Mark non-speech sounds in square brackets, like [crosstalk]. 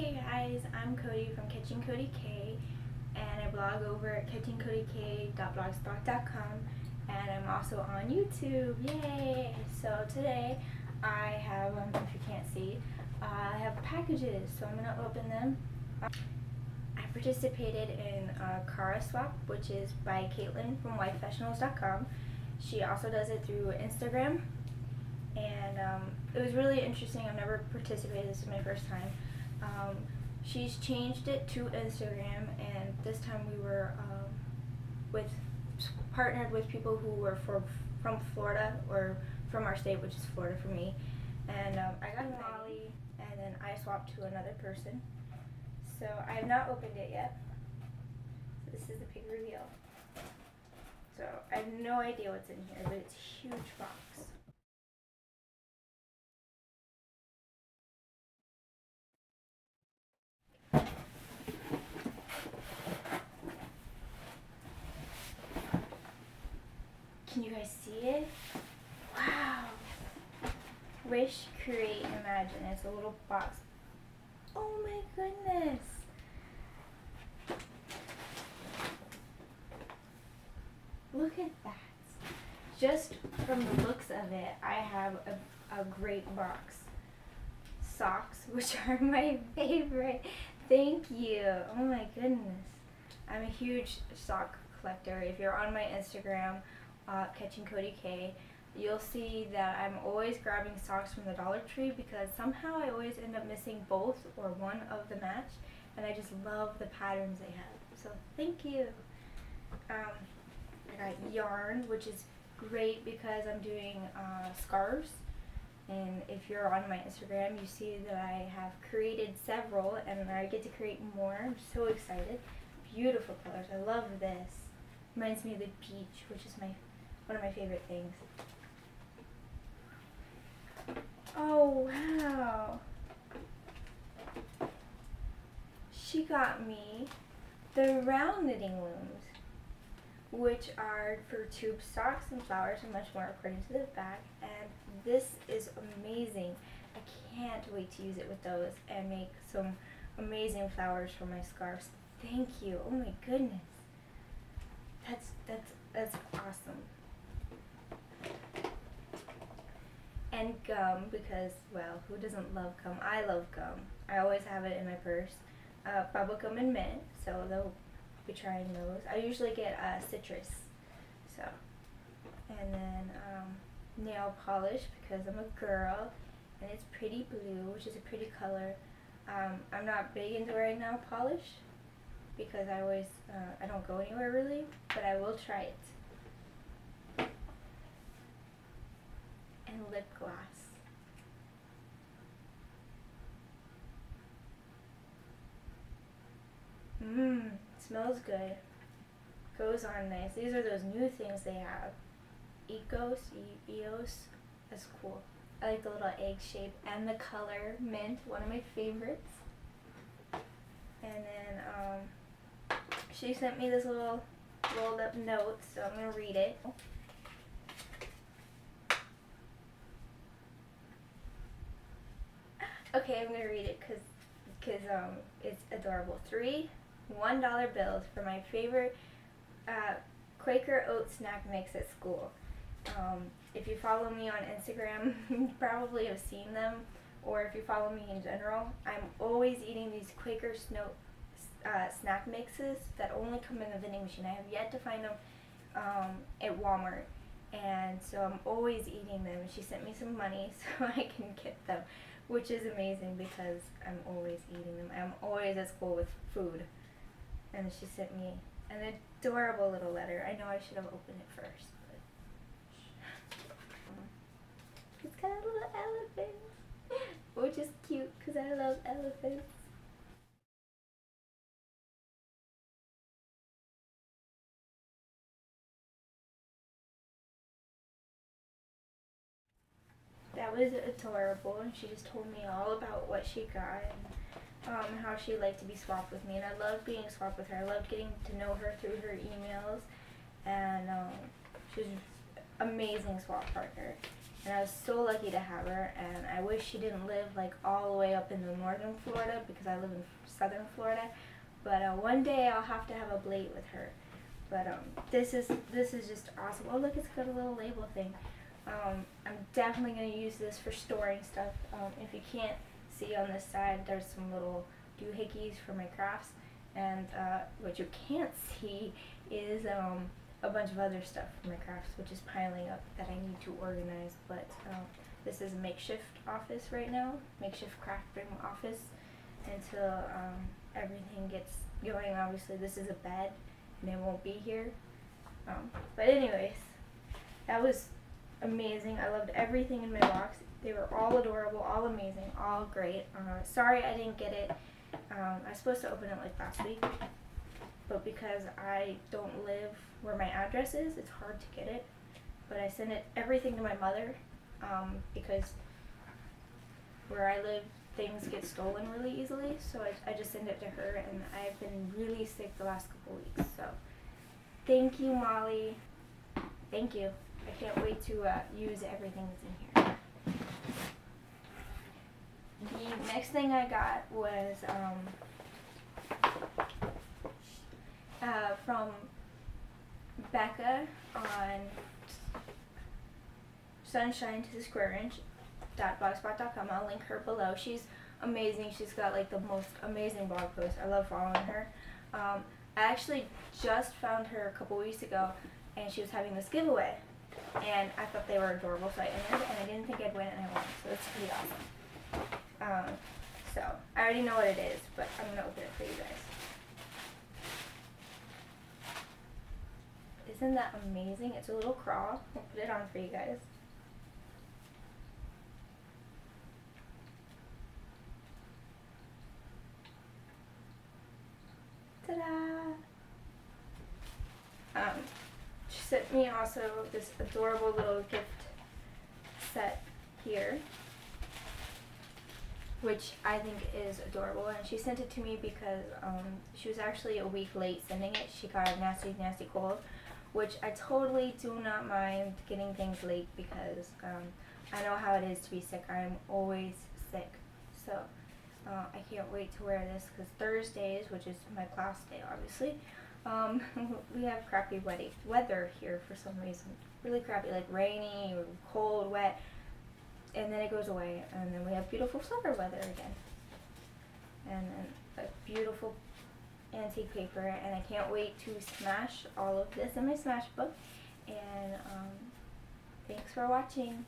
Hey guys, I'm Cody from Catching Cody K, and I blog over at catchingcodyk.blogspot.com, and I'm also on YouTube. Yay! So today I have, um, if you can't see, uh, I have packages, so I'm gonna open them. I participated in a Cara Swap, which is by Caitlin from Wifessionals.com. She also does it through Instagram, and um, it was really interesting. I've never participated. This is my first time. Um, she's changed it to Instagram, and this time we were um, with partnered with people who were for, from Florida or from our state, which is Florida for me. And um, I got Molly, and then I swapped to another person. So I have not opened it yet. So this is the pig reveal. So I have no idea what's in here, but it's a huge box. Can you guys see it? Wow. Wish, create, imagine. It's a little box. Oh my goodness. Look at that. Just from the looks of it, I have a, a great box. Socks, [laughs] which are my favorite. Thank you. Oh my goodness. I'm a huge sock collector. If you're on my Instagram, uh, Catching Cody K, you'll see that I'm always grabbing socks from the Dollar Tree because somehow I always end up missing both or one of the match and I just love the patterns they have. So thank you. Um, I got yarn, which is great because I'm doing uh, scarves. And if you're on my Instagram, you see that I have created several and I get to create more. I'm so excited. Beautiful colors. I love this. Reminds me of the peach, which is my one of my favorite things. Oh, wow. She got me the round knitting looms, which are for tube socks and flowers and much more according to the back. And this is amazing. I can't wait to use it with those and make some amazing flowers for my scarves. Thank you. Oh my goodness. That's that's that's awesome. And gum because, well, who doesn't love gum? I love gum. I always have it in my purse. Uh, bubblegum and mint, so they'll be trying those. I usually get uh, citrus, so. And then um, nail polish because I'm a girl, and it's pretty blue, which is a pretty color. Um, I'm not big into wearing nail polish because I always, uh, I don't go anywhere really, but I will try it. And lip gloss. Mmm, smells good. Goes on nice. These are those new things they have. Ecos, e Eos, that's cool. I like the little egg shape and the color mint, one of my favorites. And then um, she sent me this little rolled up note, so I'm gonna read it. Okay, I'm gonna read it because because um, it's adorable. Three one dollar bills for my favorite uh, Quaker oat snack mix at school. Um, if you follow me on Instagram, [laughs] you probably have seen them, or if you follow me in general, I'm always eating these Quaker snow uh, snack mixes that only come in the vending machine. I have yet to find them um, at Walmart, and so I'm always eating them. She sent me some money [laughs] so I can get them which is amazing because I'm always eating them. I'm always at school with food. And she sent me an adorable little letter. I know I should have opened it first. But [laughs] it's got a little elephant, [laughs] which is cute because I love elephants. Adorable and she just told me all about what she got and um, how she liked to be swapped with me and I loved being swapped with her. I loved getting to know her through her emails and um, she's an amazing swap partner and I was so lucky to have her. And I wish she didn't live like all the way up in the northern Florida because I live in southern Florida. But uh, one day I'll have to have a blade with her. But um, this is this is just awesome. Oh look, it's got a little label thing. Um, I'm definitely going to use this for storing stuff. Um, if you can't see on this side, there's some little doohickeys for my crafts. And uh, what you can't see is um, a bunch of other stuff for my crafts, which is piling up that I need to organize. But um, this is a makeshift office right now, makeshift craft room office until um, everything gets going. Obviously, this is a bed, and it won't be here. Um, but anyways, that was amazing. I loved everything in my box. They were all adorable, all amazing, all great. Uh, sorry I didn't get it. Um, I was supposed to open it like last week, but because I don't live where my address is, it's hard to get it. But I sent it everything to my mother um, because where I live, things get stolen really easily. So I, I just send it to her, and I've been really sick the last couple weeks. So thank you, Molly. Thank you. I can't wait to uh, use everything that's in here. The next thing I got was um, uh, from Beka on sunshine to the square inch blogspot.com. I'll link her below. She's amazing. She's got like the most amazing blog posts. I love following her. Um, I actually just found her a couple weeks ago and she was having this giveaway and I thought they were adorable, so I entered, and I didn't think I'd win, and I won, so it's pretty awesome. Um, so, I already know what it is, but I'm going to open it for you guys. Isn't that amazing? It's a little crawl. I'll put it on for you guys. Ta-da! Um, sent me also this adorable little gift set here, which I think is adorable. And she sent it to me because um, she was actually a week late sending it. She got a nasty, nasty cold, which I totally do not mind getting things late because um, I know how it is to be sick. I'm always sick. So uh, I can't wait to wear this because Thursdays, which is my class day obviously, um, [laughs] we have crappy weather here for some reason. Really crappy, like rainy cold, wet. And then it goes away. And then we have beautiful summer weather again. And then a beautiful antique paper. And I can't wait to smash all of this in my smash book. And um, thanks for watching.